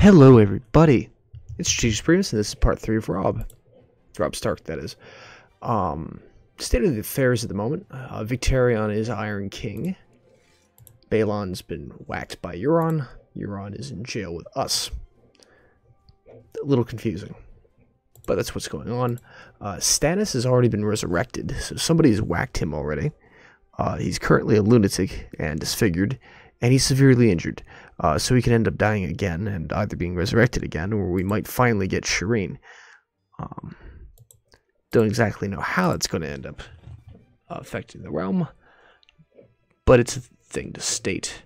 Hello, everybody. It's Jesus Primus, and this is part three of Robb. Robb Stark, that is. Um, state of the affairs at the moment. Uh, Victarion is Iron King. Balon's been whacked by Euron. Euron is in jail with us. A little confusing, but that's what's going on. Uh, Stannis has already been resurrected, so somebody's whacked him already. Uh, he's currently a lunatic and disfigured, and he's severely injured. Uh, so he can end up dying again and either being resurrected again, or we might finally get Shireen. Um, don't exactly know how that's going to end up affecting the realm, but it's a thing to state.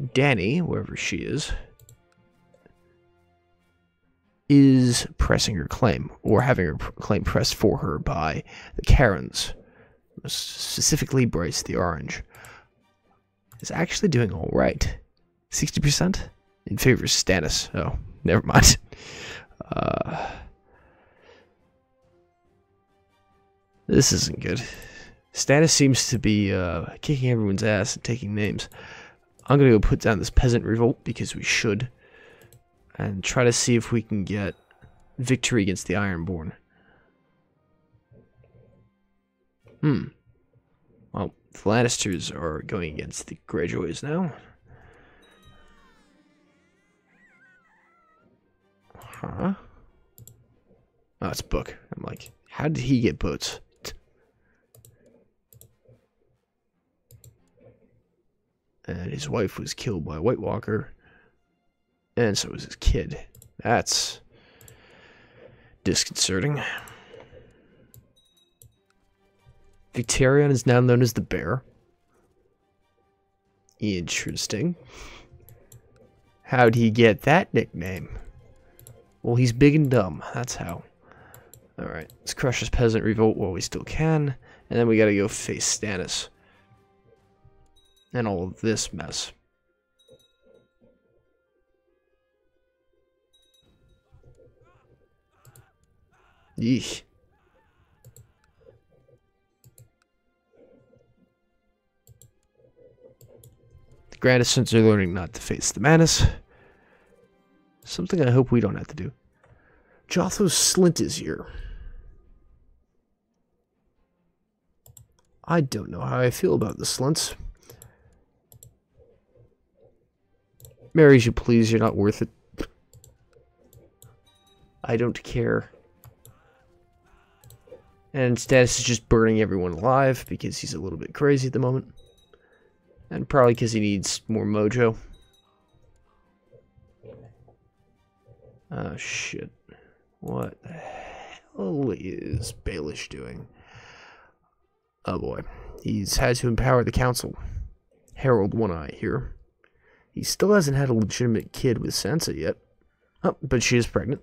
Dany, wherever she is, is pressing her claim, or having her claim pressed for her by the Carons, specifically Bryce the Orange, is actually doing all right. 60% in favor of Stannis. Oh, never mind. Uh, this isn't good. Stannis seems to be uh, kicking everyone's ass and taking names. I'm going to go put down this peasant revolt because we should. And try to see if we can get victory against the Ironborn. Hmm. The Lannisters are going against the Greyjoys now. Huh? Oh, it's Book. I'm like, how did he get boots? And his wife was killed by a White Walker. And so was his kid. That's disconcerting. Victarion is now known as the Bear. Interesting. How'd he get that nickname? Well, he's big and dumb. That's how. Alright, let's crush this peasant revolt while we still can. And then we gotta go face Stannis. And all of this mess. Yeesh. Grandisons are learning not to face the Mannis. Something I hope we don't have to do. Jothos Slynt is here. I don't know how I feel about the Slynts. Marry as you please, you're not worth it. I don't care. And Stannis is just burning everyone alive because he's a little bit crazy at the moment. And probably because he needs more mojo. Oh, shit. What the hell is Baelish doing? Oh, boy. He's had to empower the council. Harold One Eye here. He still hasn't had a legitimate kid with Sansa yet. Oh, but she is pregnant.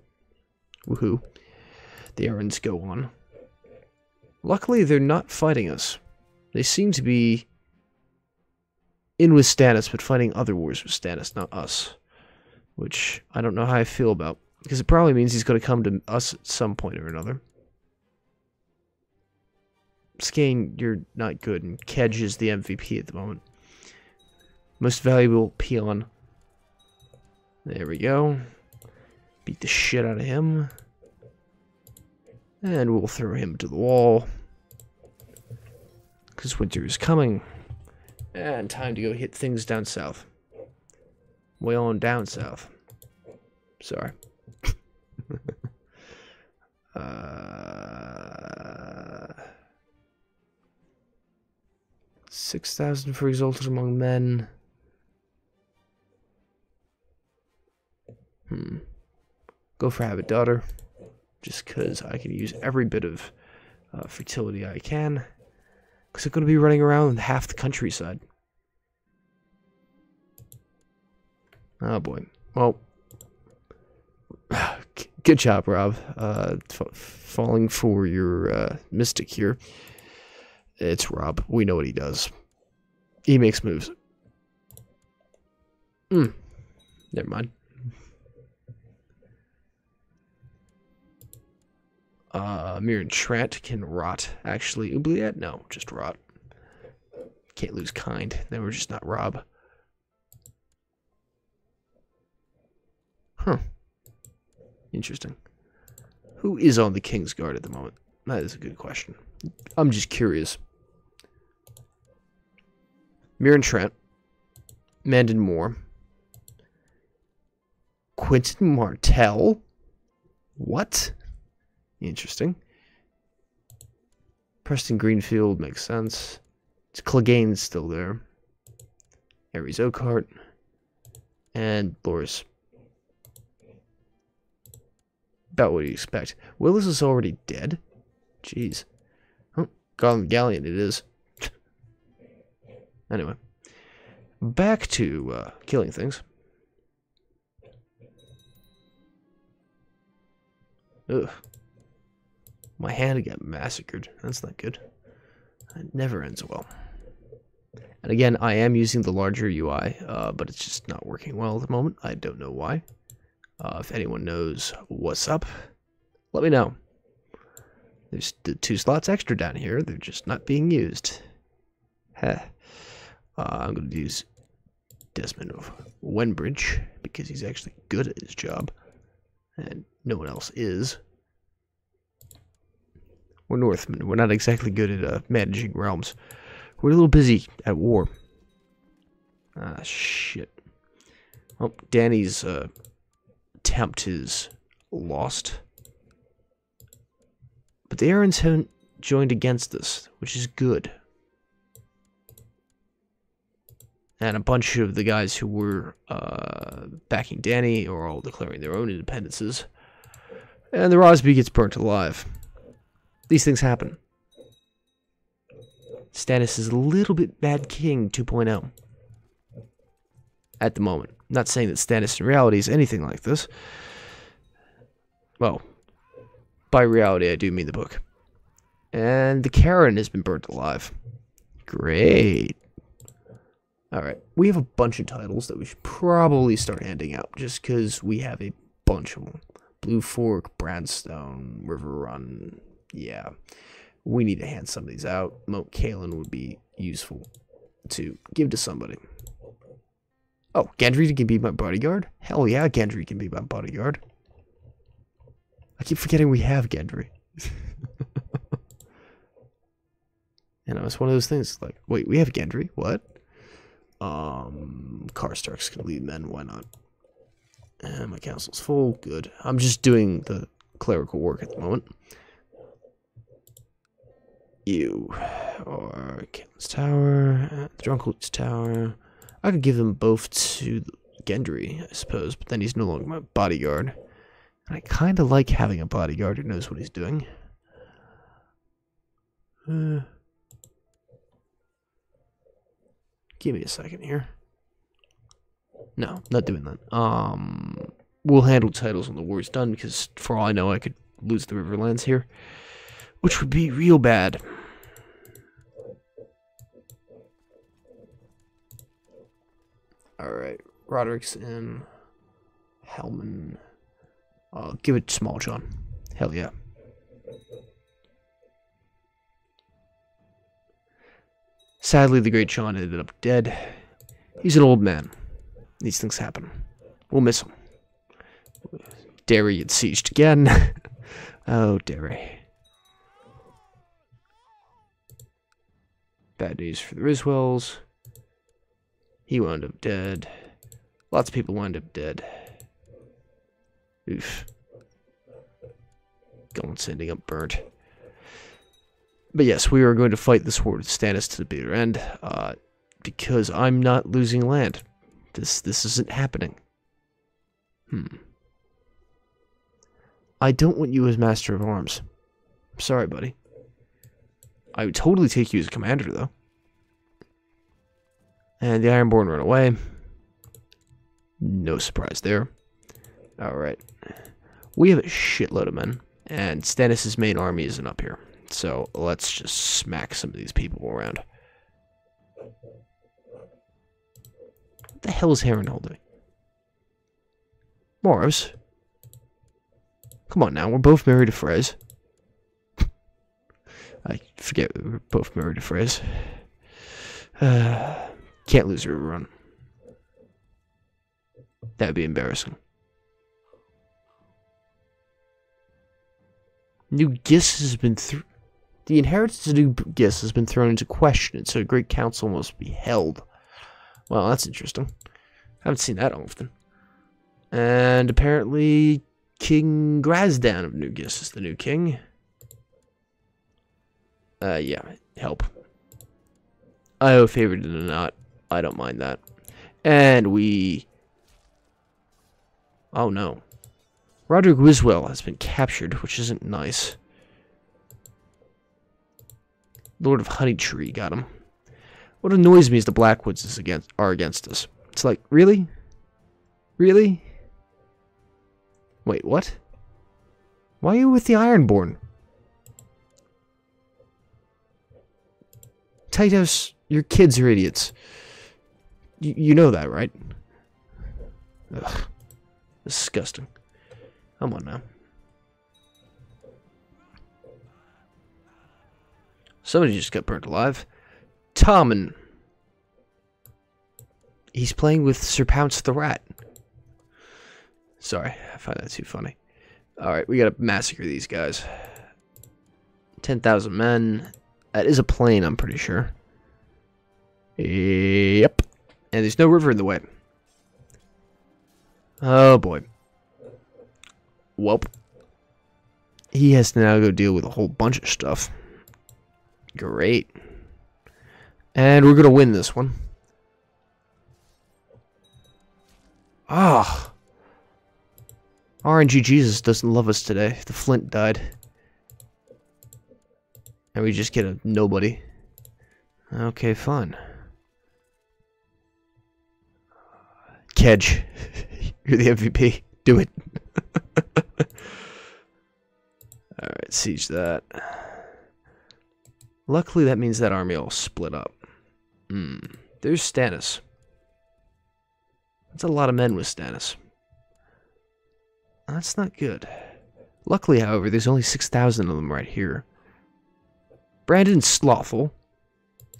Woohoo. The Arryns go on. Luckily, they're not fighting us. They seem to be in with Stannis, but fighting other wars with Stannis, not us which I don't know how I feel about because it probably means he's going to come to us at some point or another. Skane, you're not good, and Kedge is the MVP at the moment. Most valuable peon. There we go. Beat the shit out of him. And we'll throw him to the wall. Because winter is coming. And time to go hit things down south way on down south. Sorry. uh, 6,000 for exalted among men. Hmm. Go for habit daughter. Just because I can use every bit of uh, fertility I can. Because I'm going to be running around half the countryside. Oh boy. Well, good job, Robb. Uh, falling for your uh, mystic here. It's Robb. We know what he does. He makes moves. Hmm. Never mind. Uh, Meryn Trant can rot. Actually, Oubliette? No, just rot. Can't lose kind. Then we're just not Rob. Huh. Interesting. Who is on the King's Guard at the moment? That is a good question. I'm just curious. Meryn Trant, Mandon Moore, Quentyn Martell. What? Interesting. Preston Greenfield makes sense. It's Clegane's still there. Arys Oakheart. And Loras. About what you expect. Willis is already dead? Jeez. Oh, Garland Galleon it is. anyway. Back to uh, killing things. Ugh. My hand got massacred. That's not good. It never ends well. And again, I am using the larger UI, uh, but it's just not working well at the moment. I don't know why. Uh, if anyone knows what's up, let me know. There's the two slots extra down here. They're just not being used. Heh. Uh, I'm going to use Desmond of Wenbridge because he's actually good at his job. And no one else is. We're Northmen. We're not exactly good at uh, managing realms. We're a little busy at war. Ah, shit. Well, Dany's uh, attempt is lost. But the Arryns haven't joined against us, which is good. And a bunch of the guys who were uh, backing Dany are all declaring their own independences. And the Rosby gets burnt alive. These things happen. Stannis is a little bit bad king 2.0 at the moment. not saying that Stannis in reality is anything like this. Well, by reality, I do mean the book. And the Caron has been burnt alive. Great. Alright, we have a bunch of titles that we should probably start handing out just because we have a bunch of them. Blue Fork, Brandstone, Riverrun. Yeah, we need to hand some of these out. Moat Cailin would be useful to give to somebody. Oh, Gendry can be my bodyguard? Hell yeah, Gendry can be my bodyguard. I keep forgetting we have Gendry. you know, it's one of those things like, wait, we have Gendry? What? Um, Karstark's gonna lead men, why not? And my council's full, good. I'm just doing the clerical work at the moment. You or Caitlin's Tower, the Drunkard's Tower. I could give them both to Gendry, I suppose, but then he's no longer my bodyguard. And I kind of like having a bodyguard who knows what he's doing. Uh, give me a second here. No, not doing that. Um, we'll handle titles when the war's done because, for all I know, I could lose the Riverlands here, which would be real bad. All right, Roderick's in. Hellman. I'll give it Small John. Hell yeah. Sadly, the great John ended up dead. He's an old man. These things happen. We'll miss him. Derry gets sieged again. oh, Derry. Bad news for the Ryswells. He wound up dead. Lots of people wound up dead. Oof. Gaunt's ending up burnt. But yes, we are going to fight this war with Stannis to the bitter end, uh, because I'm not losing land. This this isn't happening. Hmm. I don't want you as Master of Arms. I'm sorry, buddy. I would totally take you as commander, though. And the Ironborn run away. No surprise there. Alright. We have a shitload of men. And Stannis' main army isn't up here. So let's just smack some of these people around. What the hell is Harrenhal doing? Morris? Come on now, we're both married to Freys. I forget we are both married to Freys. Uh, can't lose a run. That would be embarrassing. New Ghis has been through. The inheritance of New Ghis has been thrown into question, and so a great council must be held. Well, that's interesting. I Haven't seen that often. And apparently, King Grazdan of New Ghis is the new king. Uh, yeah, help. I owe favor to not. I don't mind that. And we... Oh, no. Roderick Ryswell has been captured, which isn't nice. Lord of Honeytree got him. What annoys me is the Blackwoods is against, are against us. It's like, really? Really? Wait, what? Why are you with the Ironborn? Tytos, your kids are idiots. Y you know that, right? Ugh. Disgusting. Come on now. Somebody just got burnt alive. Tommen. He's playing with Sir Pounce the Rat. Sorry, I find that too funny. Alright, we gotta massacre these guys. 10,000 men. That is a plain, I'm pretty sure. Yep. And there's no river in the way. Oh boy. Welp. He has to now go deal with a whole bunch of stuff. Great. And we're going to win this one. Ah. RNG Jesus doesn't love us today. The Flint died. And we just get a nobody. Okay, fine. Kedge. You're the MVP. Do it. Alright, siege that. Luckily, that means that army all split up. Hmm. There's Stannis. That's a lot of men with Stannis. That's not good. Luckily, however, there's only 6,000 of them right here. Brandon's slothful.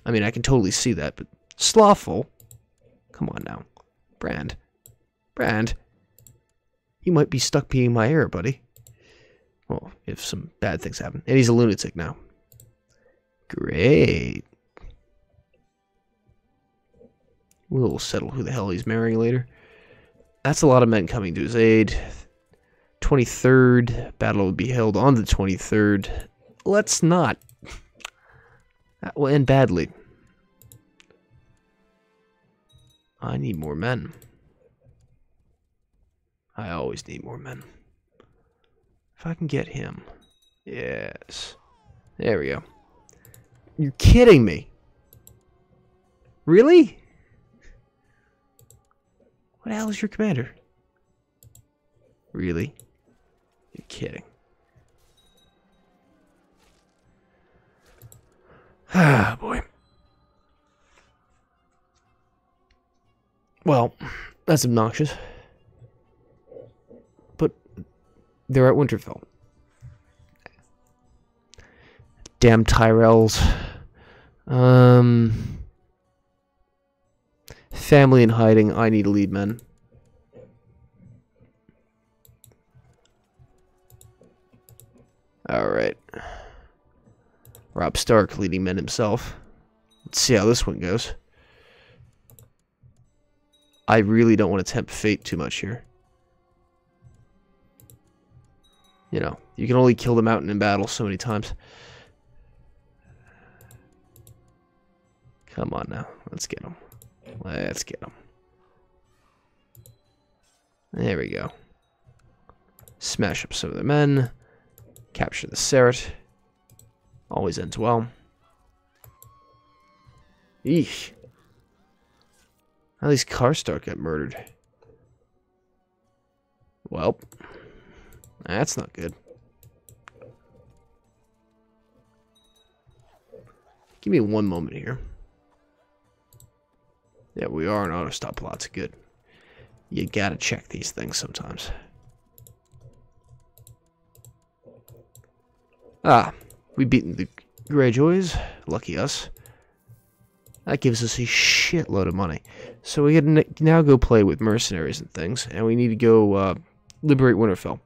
I mean, I can totally see that, but slothful? Come on now. Brand. Brand. You might be stuck being my heir, buddy. Well, if some bad things happen. And he's a lunatic now. Great. We'll settle who the hell he's marrying later. That's a lot of men coming to his aid. 23rd. Battle will be held on the 23rd. Let's not. That will end badly. I need more men. I always need more men. If I can get him. Yes. There we go. You're kidding me. Really? What the hell is your commander? Really? You're kidding. Ah, boy. Well, that's obnoxious. But they're at Winterfell. Damn Tyrells. Um, family in hiding. I need a lead men. Alright. Robb Stark leading men himself. Let's see how this one goes. I really don't want to tempt fate too much here. You know, you can only kill the mountain in battle so many times. Come on now. Let's get him. Let's get him. There we go. Smash up some of the men. Capture the Serret. Always ends well. Eesh. At least Karstark got murdered. Well, that's not good. Give me one moment here. Yeah, we are an auto stop lots good. You gotta check these things sometimes. Ah, we beaten the Greyjoys. Lucky us. That gives us a shitload of money. So we can now go play with mercenaries and things, and we need to go uh, liberate Winterfell.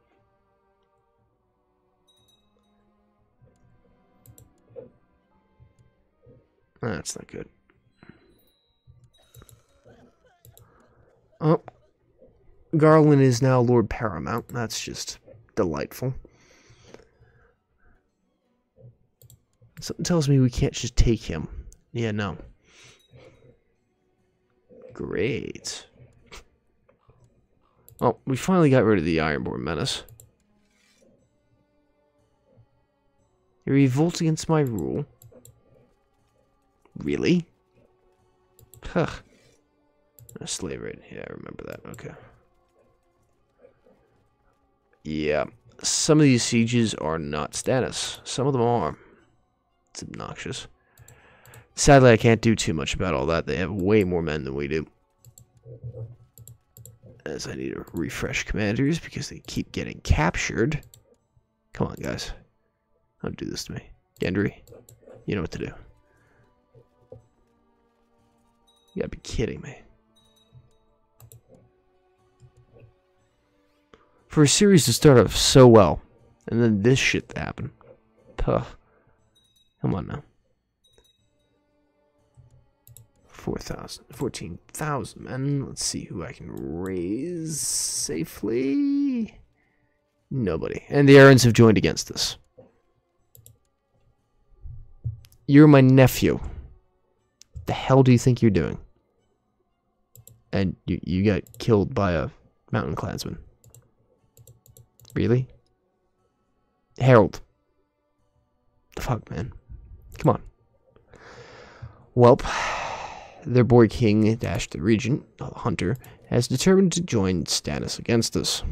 That's not good. Oh. Garland is now Lord Paramount. That's just delightful. Something tells me we can't just take him. Yeah, no. Great. Oh, we finally got rid of the Ironborn Menace. You revolt against my rule? Really? Huh. A slave raid. Yeah, I remember that. Okay. Yeah. Some of these sieges are not status. Some of them are. It's obnoxious. Sadly, I can't do too much about all that. They have way more men than we do. As I need to refresh commanders because they keep getting captured. Come on, guys. Don't do this to me. Gendry, you know what to do. You gotta be kidding me. For a series to start off so well, and then this shit to happen. Tough. Come on now. 4,000, 14,000 men. Let's see who I can raise safely. Nobody. And the Arryns have joined against us. You're my nephew. The hell do you think you're doing? And you, you got killed by a mountain clansman. Really? Harold. The fuck, man. Come on. Welp, their boy king dash the regent, the Hunter, has determined to join Stannis against us.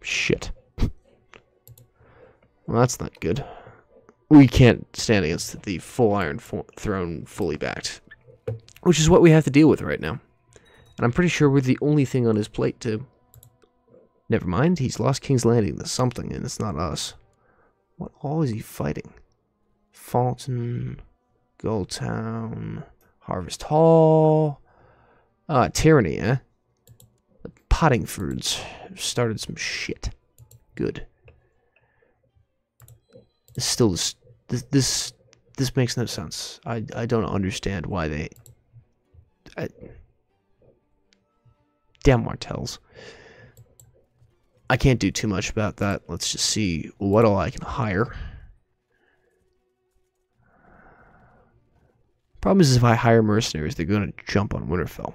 Shit. well, that's not good. We can't stand against the full Iron Throne fully backed. Which is what we have to deal with right now. And I'm pretty sure we're the only thing on his plate, too. Never mind, he's lost King's Landing to something, and it's not us. What all is he fighting? Fulton, Goldtown, Harvest Hall. Ah, Tyranny, eh? The Pottingfords started some shit. Good. This still this this this makes no sense. I I don't understand why they. I, damn Martells. I can't do too much about that. Let's just see what all I can hire. Problem is, if I hire mercenaries, they're going to jump on Winterfell.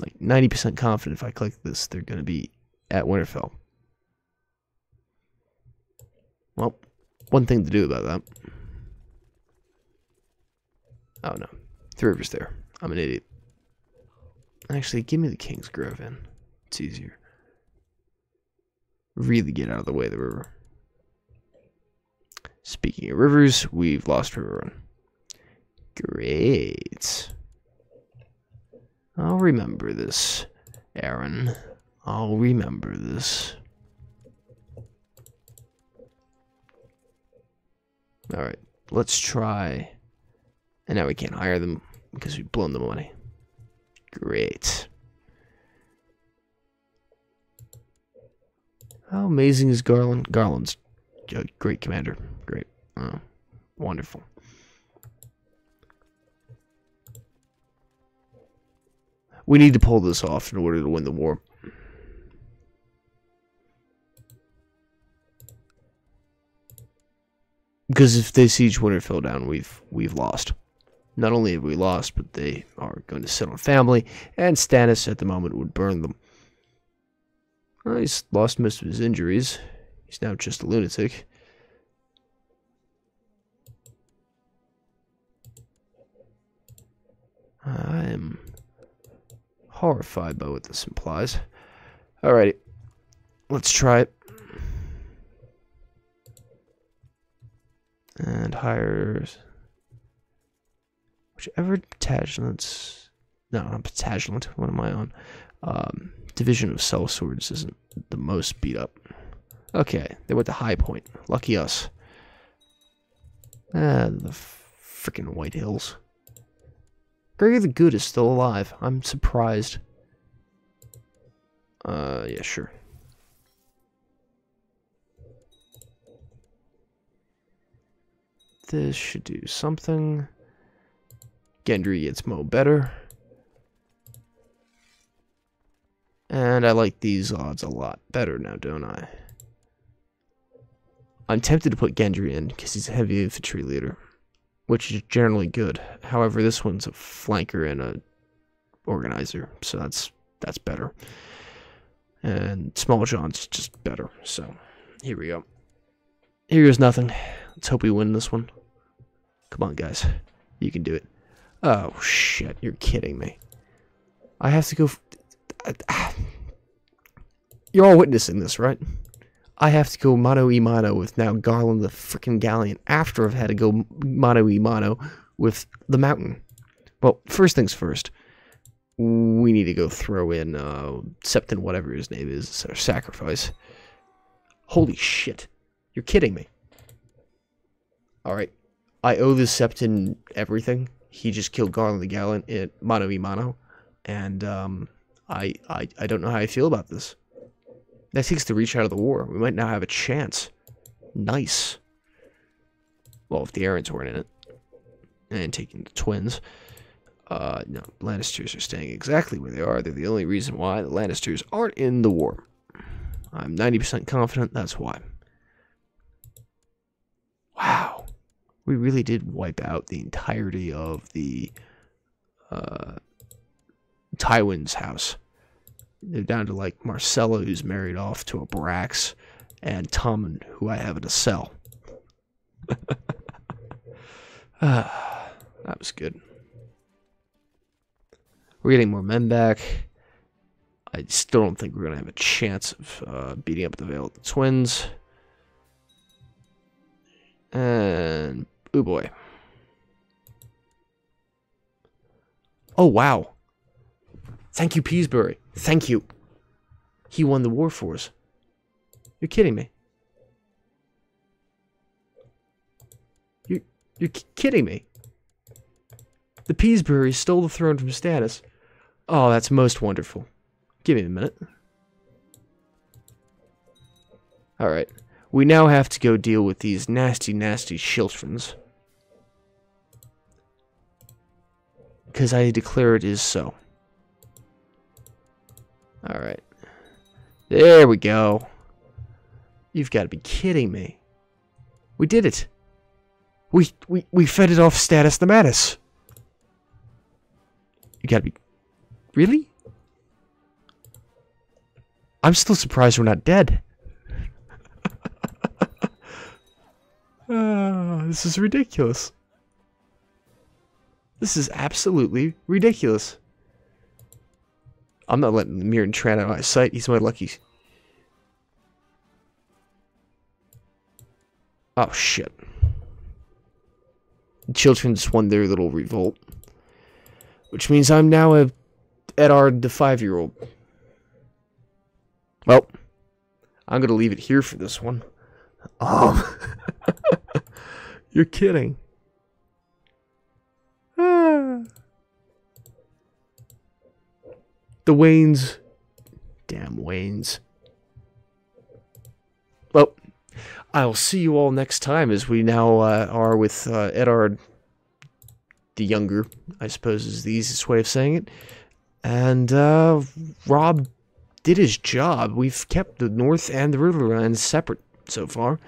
Like 90% confident if I click this, they're going to be at Winterfell. Well, one thing to do about that. Oh no, the river's there. I'm an idiot. Actually, give me the King's Grove in. It's easier really get out of the way of the river. Speaking of rivers, we've lost Riverrun. Great. I'll remember this, Arryn. I'll remember this. Alright, let's try. And now we can't hire them because we've blown the money. Great. How amazing is Garland? Garland's a great commander. Great. Oh, wonderful. We need to pull this off in order to win the war. Because if they siege Winterfell down, we've we've lost. Not only have we lost, but they are going to sit on family, and Stannis at the moment would burn them. Well, he's lost most of his injuries. He's now just a lunatic. I am horrified by what this implies. Alrighty. Let's try it. And hire whichever detachments. No, not detachment. What am I on? Um, Division of Cell Swords isn't the most beat up. Okay, they went to High Point. Lucky us. Ah, the freaking White Hills. Gregor the Good is still alive. I'm surprised. Uh, yeah, sure. this should do something. Gendry gets Mo better. And I like these odds a lot better now, don't I? I'm tempted to put Gendry in because he's a heavy infantry leader, which is generally good. However, this one's a flanker and a organizer, so that's that's better. And Small John's just better. So here we go. Here goes nothing. Let's hope we win this one. Come on, guys. You can do it. Oh, shit. You're kidding me. I have to go... You're all witnessing this, right? I have to go mano e mano with now Garland the freaking Gallant after I've had to go mano e mano with the Mountain. Well, first things first. We need to go throw in uh, Septon, whatever his name is, or sacrifice. Holy shit. You're kidding me. Alright. I owe this Septon everything. He just killed Garland the Gallant in mano e mano. And um, I, I, I don't know how I feel about this. That takes the reach out of the war. We might now have a chance. Nice. Well, if the Arryns weren't in it. And taking the twins. Uh, no, Lannisters are staying exactly where they are. They're the only reason why the Lannisters aren't in the war. I'm 90% confident that's why. Wow. We really did wipe out the entirety of the uh, Tywin's house. They're down to like Myrcella, who's married off to a Brax, and Tommen, who I have in a cell. that was good. We're getting more men back. I still don't think we're going to have a chance of uh, beating up the Vale Twins. And, oh boy. Oh, wow. Thank you, Peasebury. Thank you. He won the war for us. You're kidding me. You're, you're kidding me. The Peasebury stole the throne from Stannis. Oh, that's most wonderful. Give me a minute. Alright. We now have to go deal with these nasty, nasty Shiltrons. Because I declare it is so. Alright. There we go. You've got to be kidding me. We did it. We we we fed it off Stannis the Mannis. You gotta be Really? I'm still surprised we're not dead. uh, this is ridiculous. This is absolutely ridiculous. I'm not letting the Meryn Trant out of my sight. He's my lucky. Oh, shit. The children just won their little revolt. Which means I'm now a Eddard the five-year-old. Well, I'm going to leave it here for this one. Um, you're kidding. The Waynes. Damn Waynes. Well, I'll see you all next time as we now uh, are with uh, Eddard the Younger, I suppose is the easiest way of saying it. And uh, Robb did his job. We've kept the North and the Riverlands separate so far.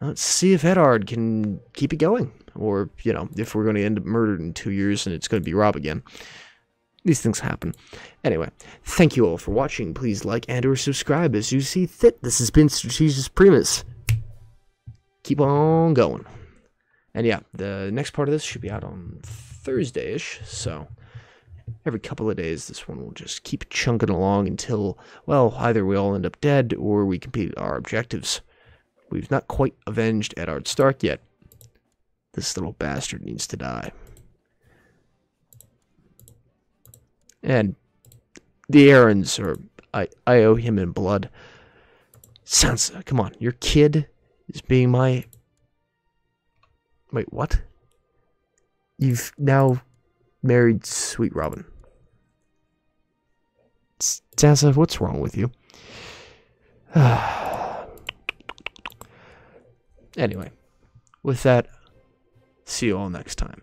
Let's see if Eddard can keep it going. Or, you know, if we're going to end up murdered in two years and it's going to be Robb again. These things happen. Anyway, thank you all for watching. Please like and or subscribe as you see fit. This has been Strategist Primus. Keep on going. And yeah, the next part of this should be out on Thursday-ish, so every couple of days this one will just keep chunking along until, well, either we all end up dead or we complete our objectives. We've not quite avenged Eddard Stark yet. This little bastard needs to die. And the Arryns are I, I owe him in blood. Sansa, come on, your kid is being my Wait, what? You've now married Sweet Robin. Sansa, what's wrong with you? anyway, with that, See you all next time.